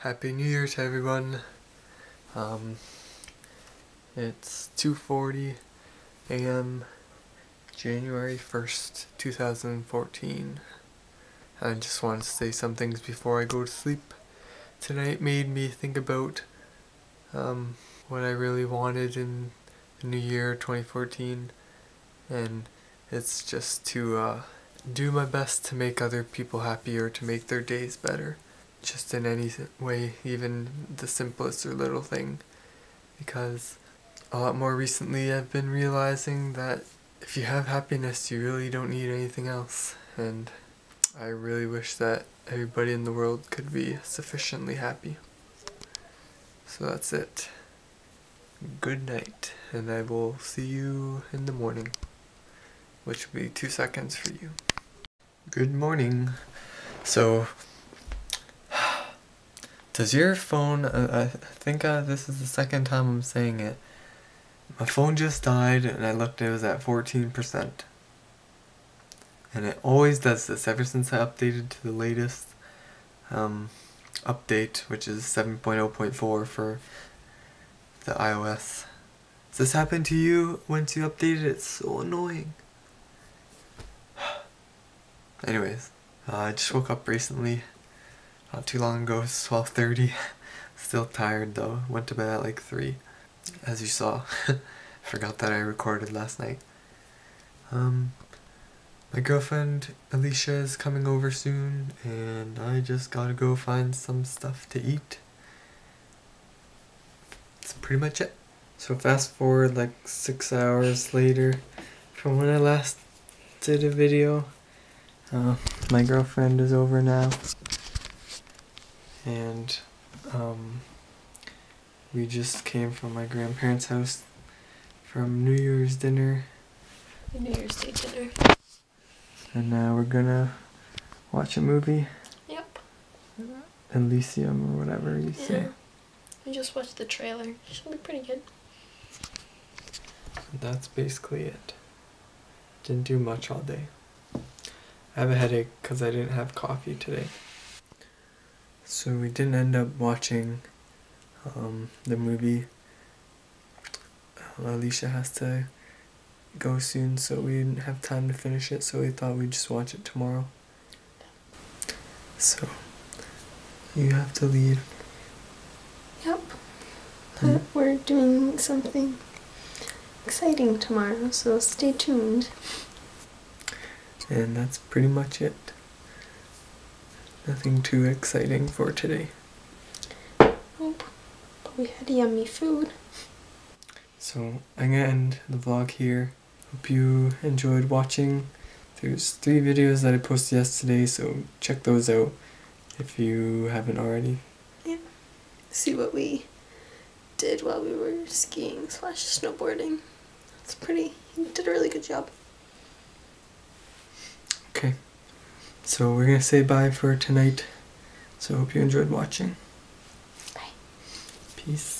Happy New Year to everyone. Um, it's 2:40 a.m. January 1st, 2014. I just wanted to say some things before I go to sleep. Tonight made me think about um, what I really wanted in the new year 2014 and it's just to uh, do my best to make other people happy or to make their days better just in any way, even the simplest or little thing. Because a lot more recently I've been realizing that if you have happiness, you really don't need anything else. And I really wish that everybody in the world could be sufficiently happy. So that's it. Good night, and I will see you in the morning, which will be two seconds for you. Good morning. So, does your phone, uh, I think uh, this is the second time I'm saying it. My phone just died and I looked, it was at 14%. And it always does this ever since I updated to the latest um, update, which is 7.0.4 for the iOS. Does this happen to you once you update it? It's so annoying. Anyways, uh, I just woke up recently, not too long ago, it's 12.30. Still tired though, went to bed at like 3, as you saw. Forgot that I recorded last night. Um, my girlfriend Alicia is coming over soon, and I just gotta go find some stuff to eat. That's pretty much it. So fast forward like six hours later from when I last did a video. Uh, my girlfriend is over now, and um, we just came from my grandparents' house from New Year's dinner, New Year's Day dinner. and now we're gonna watch a movie, Yep. Elysium or whatever you say. Yeah. I just watched the trailer. It Should be pretty good. That's basically it. Didn't do much all day. I have a headache because I didn't have coffee today. So we didn't end up watching um, the movie. Uh, Alicia has to go soon, so we didn't have time to finish it, so we thought we'd just watch it tomorrow. So, you have to leave. Yep. Hmm. But we're doing something exciting tomorrow, so stay tuned. And that's pretty much it. Nothing too exciting for today. Nope. But we had yummy food. So I'm gonna end the vlog here. Hope you enjoyed watching. There's three videos that I posted yesterday, so check those out if you haven't already. Yeah, See what we did while we were skiing slash snowboarding. It's pretty. You did a really good job. Okay. So we're gonna say bye for tonight. So hope you enjoyed watching. Bye. Peace.